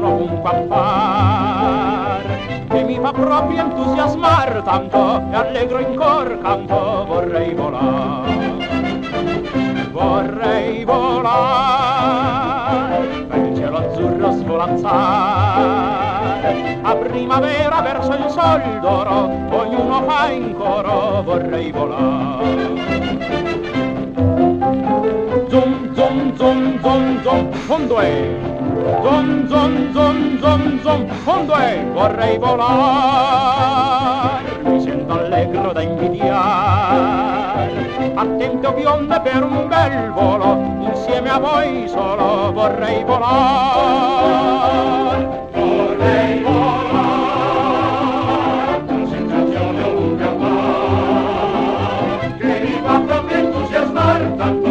sono ovunque a far e mi fa proprio entusiasmar tanto e allegro in cor canto vorrei volare vorrei volare per il cielo azzurro svolazzare a primavera verso il sol d'oro ognuno fa in coro vorrei volare zum zum zum zum zoom un due Zon, zon, zon, zon, zon, fondo è, vorrei volare, mi sento allegro da invidiare. Attento bionda per un bel volo, insieme a voi solo vorrei volare. Vorrei volare, con sensazione ovunque a che mi fa proprio entusiasmare tanto.